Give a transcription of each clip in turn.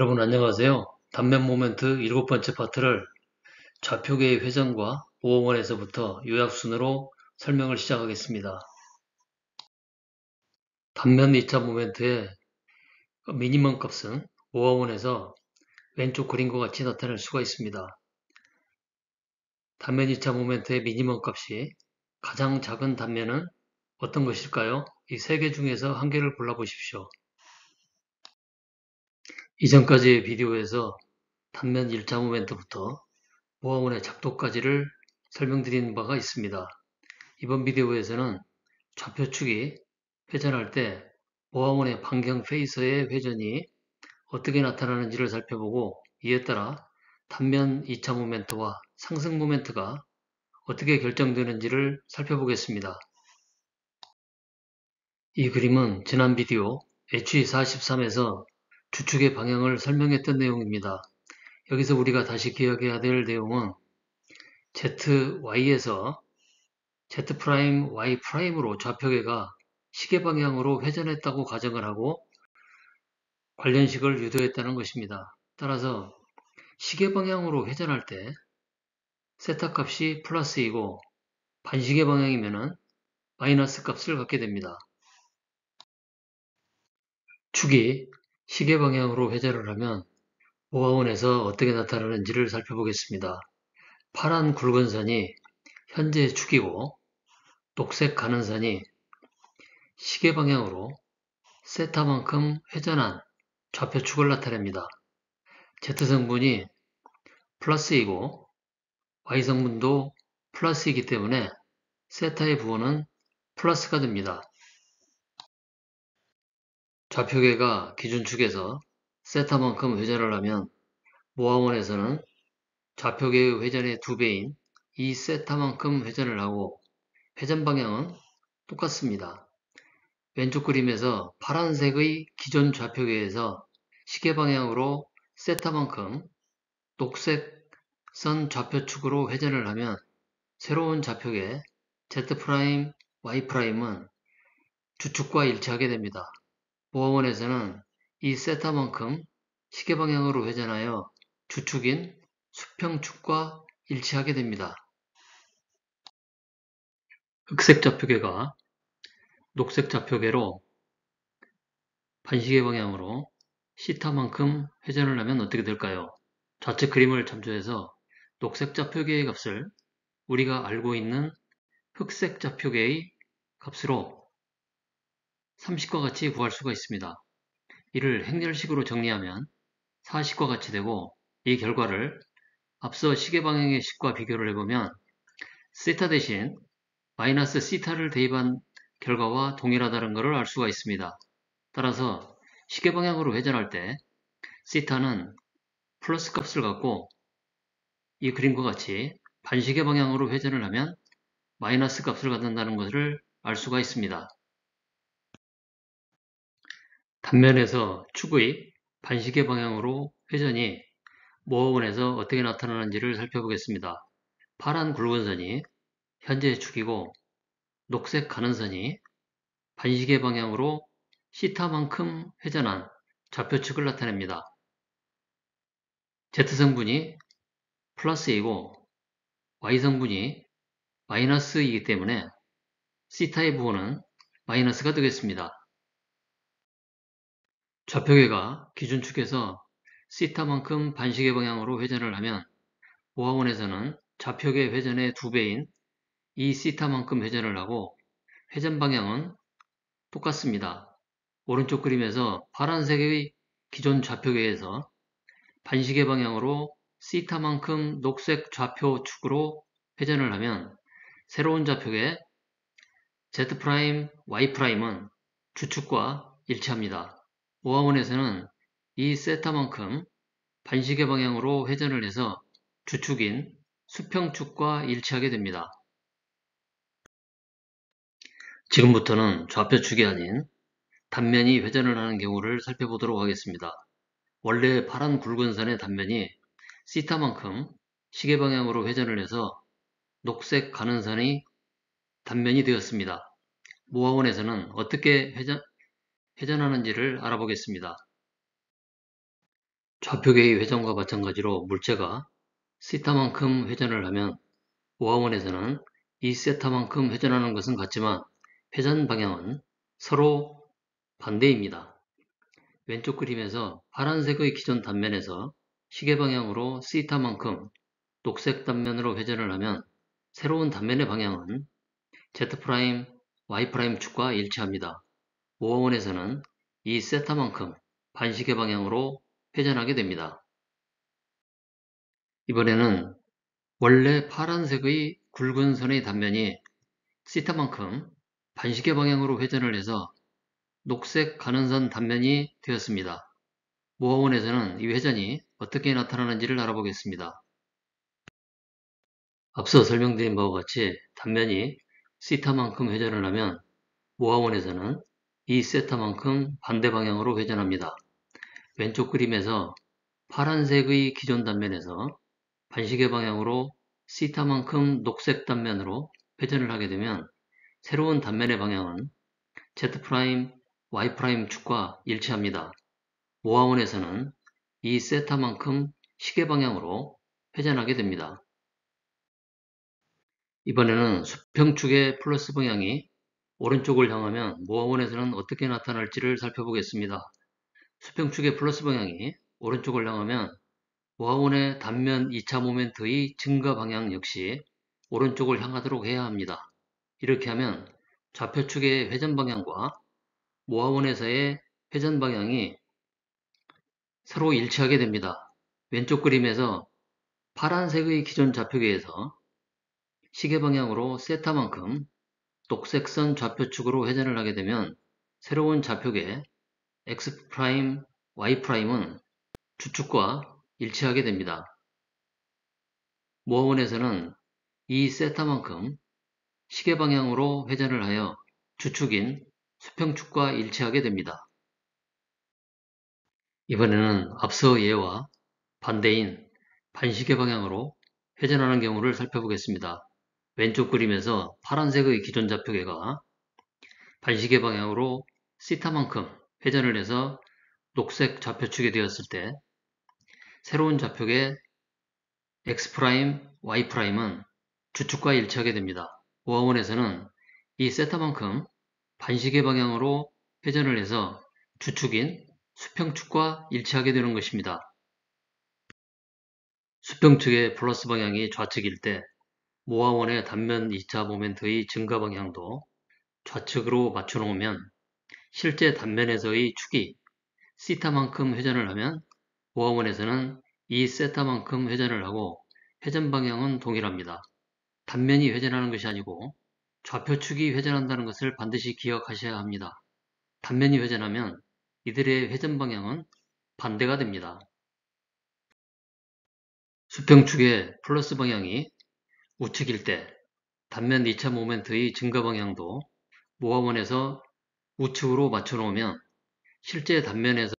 여러분 안녕하세요. 단면 모멘트 일곱 번째 파트를 좌표계의 회전과 모어원에서부터 요약순으로 설명을 시작하겠습니다. 단면 2차 모멘트의 미니멈 값은 모어원에서 왼쪽 그림과 같이 나타낼 수가 있습니다. 단면 2차 모멘트의 미니멈 값이 가장 작은 단면은 어떤 것일까요? 이 세 개 중에서 한 개를 골라보십시오. 이전까지의 비디오에서 단면 1차 모멘트부터 모아원의 작도까지를 설명드린 바가 있습니다. 이번 비디오에서는 좌표축이 회전할 때 모아원의 반경 페이서의 회전이 어떻게 나타나는지를 살펴보고 이에 따라 단면 2차 모멘트와 상승 모멘트가 어떻게 결정되는지를 살펴보겠습니다. 이 그림은 지난 비디오 HE43에서 주축의 방향을 설명했던 내용입니다. 여기서 우리가 다시 기억해야 될 내용은 ZY에서 Z', Y''으로 좌표계가 시계 방향으로 회전했다고 가정을 하고 관련식을 유도했다는 것입니다. 따라서 시계 방향으로 회전할 때 세타 값이 플러스이고 반시계 방향이면 마이너스 값을 갖게 됩니다. 축이 시계 방향으로 회전을 하면 모아원에서 어떻게 나타나는지를 살펴보겠습니다. 파란 굵은 선이 현재 축이고 녹색 가는 선이 시계 방향으로 세타만큼 회전한 좌표축을 나타냅니다. Z성분이 플러스이고 Y성분도 플러스이기 때문에 세타의 부호는 플러스가 됩니다. 좌표계가 기준축에서 세타만큼 회전을 하면 모아원에서는 좌표계의 회전의 두배인 이 세타만큼 회전을 하고 회전 방향은 똑같습니다. 왼쪽 그림에서 파란색의 기존 좌표계에서 시계 방향으로 세타만큼 녹색 선 좌표축으로 회전을 하면 새로운 좌표계 Z', Y''은 주축과 일치하게 됩니다. 보험원에서는 이 세타만큼 시계 방향으로 회전하여 주축인 수평축과 일치하게 됩니다. 흑색 좌표계가 녹색 좌표계로 반시계 방향으로 시타만큼 회전을 하면 어떻게 될까요? 좌측 그림을 참조해서 녹색 좌표계의 값을 우리가 알고 있는 흑색 좌표계의 값으로 30과 같이 구할 수가 있습니다. 이를 행렬식으로 정리하면 40과 같이 되고 이 결과를 앞서 시계 방향의 식과 비교를 해보면 시타 대신 마이너스 시타를 대입한 결과와 동일하다는 것을 알 수가 있습니다. 따라서 시계 방향으로 회전할 때 시타는 플러스 값을 갖고 이 그림과 같이 반시계 방향으로 회전을 하면 마이너스 값을 갖는다는 것을 알 수가 있습니다. 단면에서 축의 반시계 방향으로 회전이 모어원에서 어떻게 나타나는지를 살펴보겠습니다. 파란 굵은 선이 현재의 축이고 녹색 가는 선이 반시계 방향으로 시타만큼 회전한 좌표축을 나타냅니다. Z성분이 플러스이고 Y성분이 마이너스이기 때문에 시타의 부호는 마이너스가 되겠습니다. 좌표계가 기준축에서 시타만큼 반시계 방향으로 회전을 하면 모아원에서는 좌표계 회전의 두배인 이 시타만큼 회전을 하고 회전 방향은 똑같습니다. 오른쪽 그림에서 파란색의 기존 좌표계에서 반시계 방향으로 시타만큼 녹색 좌표 축으로 회전을 하면 새로운 좌표계 Z', Y''은 주축과 일치합니다. 모아원에서는 이 세타만큼 반시계 방향으로 회전을 해서 주축인 수평축과 일치하게 됩니다. 지금부터는 좌표축이 아닌 단면이 회전을 하는 경우를 살펴보도록 하겠습니다. 원래 파란 굵은 선의 단면이 시타만큼 시계 방향으로 회전을 해서 녹색 가는 선이 단면이 되었습니다. 모아원에서는 어떻게 회전, 회전하는지를 알아보겠습니다. 좌표계의 회전과 마찬가지로 물체가 시타만큼 회전을 하면 오하원에서는 이 세타만큼 회전하는 것은 같지만 회전 방향은 서로 반대입니다. 왼쪽 그림에서 파란색의 기존 단면에서 시계 방향으로 시타만큼 녹색 단면으로 회전을 하면 새로운 단면의 방향은 Z', Y' 축과 일치합니다. 오하원에서는 이 세타만큼 반시계 방향으로 회전하게 됩니다. 이번에는 원래 파란색의 굵은 선의 단면이 시타만큼 반시계 방향으로 회전을 해서 녹색 가는 선 단면이 되었습니다. 모아원에서는 이 회전이 어떻게 나타나는지를 알아보겠습니다. 앞서 설명드린 바와 같이 단면이 시타만큼 회전을 하면 모아원에서는 이 세타만큼 반대 방향으로 회전합니다. 왼쪽 그림에서 파란색의 기존 단면에서 반시계 방향으로 시타만큼 녹색 단면으로 회전을 하게 되면 새로운 단면의 방향은 Z', Y' 축과 일치합니다. 모아원에서는 이 세타만큼 시계 방향으로 회전하게 됩니다. 이번에는 수평축의 플러스 방향이 오른쪽을 향하면 모아원에서는 어떻게 나타날지를 살펴보겠습니다. 수평축의 플러스 방향이 오른쪽을 향하면 모아원의 단면 2차 모멘트의 증가 방향 역시 오른쪽을 향하도록 해야 합니다. 이렇게 하면 좌표축의 회전 방향과 모아원에서의 회전 방향이 서로 일치하게 됩니다. 왼쪽 그림에서 파란색의 기존 좌표계에서 시계 방향으로 세타만큼 녹색선 좌표축으로 회전을 하게 되면 새로운 좌표계 X', Y''은 주축과 일치하게 됩니다. 모아원에서는 이 세타만큼 시계 방향으로 회전을 하여 주축인 수평축과 일치하게 됩니다. 이번에는 앞서 예와 반대인 반시계 방향으로 회전하는 경우를 살펴보겠습니다. 왼쪽 그림에서 파란색의 기존 좌표계가 반시계 방향으로 시타만큼 회전을 해서 녹색 좌표축이 되었을 때 새로운 좌표계 X', Y''은 주축과 일치하게 됩니다. 오하원에서는 이 세타만큼 반시계 방향으로 회전을 해서 주축인 수평축과 일치하게 되는 것입니다. 수평축의 플러스 방향이 좌측일 때 모아원의 단면 2차 모멘트의 증가 방향도 좌측으로 맞춰 놓으면 실제 단면에서의 축이 시타만큼 회전을 하면 모아원에서는 이 세타만큼 회전을 하고 회전 방향은 동일합니다. 단면이 회전하는 것이 아니고 좌표축이 회전한다는 것을 반드시 기억하셔야 합니다. 단면이 회전하면 이들의 회전 방향은 반대가 됩니다. 수평축의 플러스 방향이 우측일 때 단면 2차 모멘트의 증가 방향도 모아원에서 우측으로 맞춰 놓으면 실제 단면에서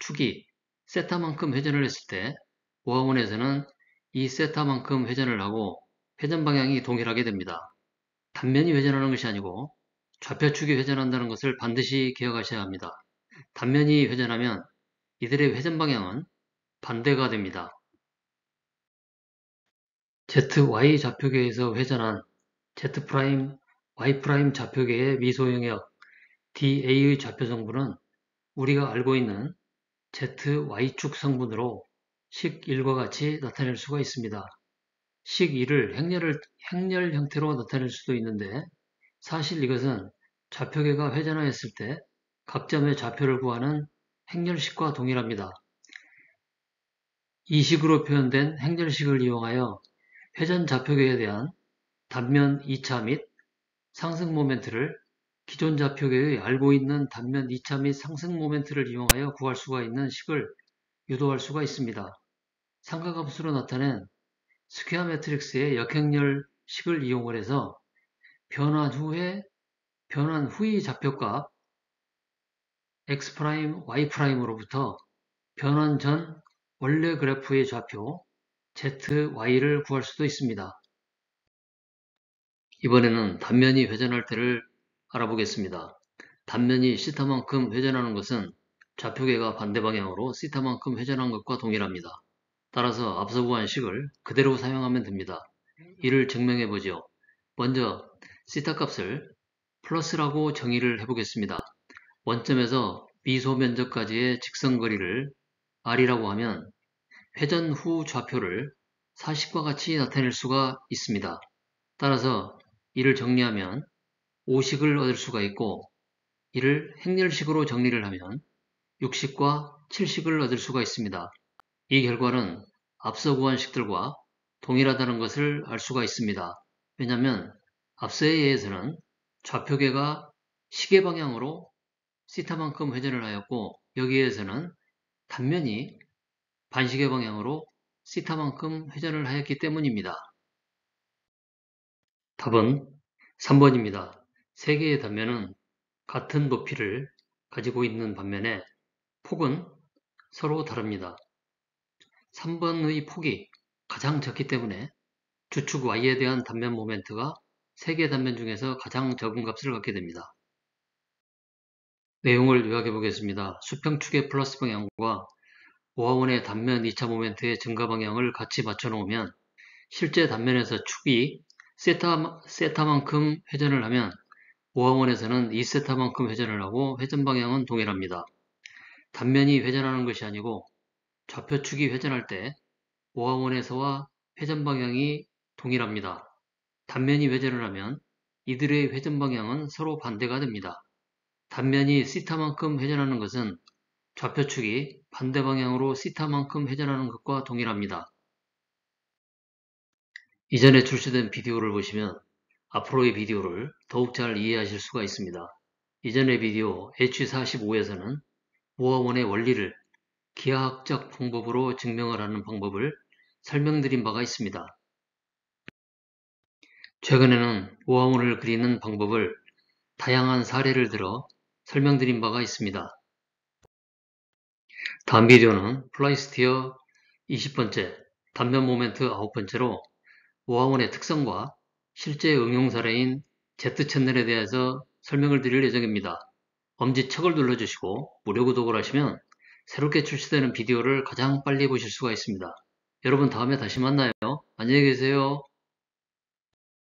축이 세타만큼 회전을 했을 때 모아원에서는 이 세타만큼 회전을 하고 회전 방향이 동일하게 됩니다. 단면이 회전하는 것이 아니고 좌표축이 회전한다는 것을 반드시 기억하셔야 합니다. 단면이 회전하면 이들의 회전 방향은 반대가 됩니다. ZY 좌표계에서 회전한 Z', Y' 좌표계의 미소영역 DA의 좌표 성분은 우리가 알고 있는 ZY축 성분으로 식 1과 같이 나타낼 수가 있습니다. 식 2를 행렬을, 행렬 형태로 나타낼 수도 있는데 사실 이것은 좌표계가 회전하였을 때 각 점의 좌표를 구하는 행렬식과 동일합니다. 이 식으로 표현된 행렬식을 이용하여 회전 좌표계에 대한 단면 2차 및 상승 모멘트를 기존 좌표계의 알고 있는 단면 2차 및 상승 모멘트를 이용하여 구할 수가 있는 식을 유도할 수가 있습니다. 삼각함수로 나타낸 square matrix의 역행렬 식을 이용을 해서 변환 후에 변환 후의 좌표값 x', y''으로부터 변환 전 원래 그래프의 좌표 z, y를 구할 수도 있습니다. 이번에는 단면이 회전할 때를 알아보겠습니다. 단면이 시타만큼 회전하는 것은 좌표계가 반대 방향으로 시타만큼 회전한 것과 동일합니다. 따라서 앞서 구한 식을 그대로 사용하면 됩니다. 이를 증명해 보죠. 먼저 시타 값을 플러스라고 정의를 해보겠습니다. 원점에서 미소 면적까지의 직선거리를 r이라고 하면 회전 후 좌표를 40과 같이 나타낼 수가 있습니다. 따라서 이를 정리하면 5식을 얻을 수가 있고 이를 행렬식으로 정리를 하면 60과 70을 얻을 수가 있습니다. 이 결과는 앞서 구한 식들과 동일하다는 것을 알 수가 있습니다. 왜냐하면 앞서에 의해서는 좌표계가 시계 방향으로 시타만큼 회전을 하였고 여기에서는 단면이 반시계 방향으로 시타만큼 회전을 하였기 때문입니다. 답은 3번입니다. 세 개의 단면은 같은 높이를 가지고 있는 반면에 폭은 서로 다릅니다. 3번의 폭이 가장 적기 때문에 주축 y에 대한 단면 모멘트가 세개 단면 중에서 가장 적은 값을 갖게 됩니다. 내용을 요약해 보겠습니다. 수평축의 플러스 방향과 오하원의 단면 2차 모멘트의 증가 방향을 같이 맞춰 놓으면 실제 단면에서 축이 세타, 세타만큼 회전을 하면 오하원에서는 2세타만큼 회전을 하고 회전 방향은 동일합니다. 단면이 회전하는 것이 아니고 좌표축이 회전할 때 오하원에서와 회전 방향이 동일합니다. 단면이 회전을 하면 이들의 회전 방향은 서로 반대가 됩니다. 단면이 시타만큼 회전하는 것은 좌표축이 반대 방향으로 시타만큼 회전하는 것과 동일합니다. 이전에 출시된 비디오를 보시면 앞으로의 비디오를 더욱 잘 이해하실 수가 있습니다. 이전의 비디오 H45에서는 모어 원의 원리를 기하학적 방법으로 증명을 하는 방법을 설명드린 바가 있습니다. 최근에는 모어 원을 그리는 방법을 다양한 사례를 들어 설명드린 바가 있습니다. 다음 비디오는 플라이스티어 20번째, 단면 모멘트 9번째로 모아원의 특성과 실제 응용 사례인 Z채널에 대해서 설명을 드릴 예정입니다. 엄지척을 눌러주시고 무료 구독을 하시면 새롭게 출시되는 비디오를 가장 빨리 보실 수가 있습니다. 여러분 다음에 다시 만나요. 안녕히 계세요.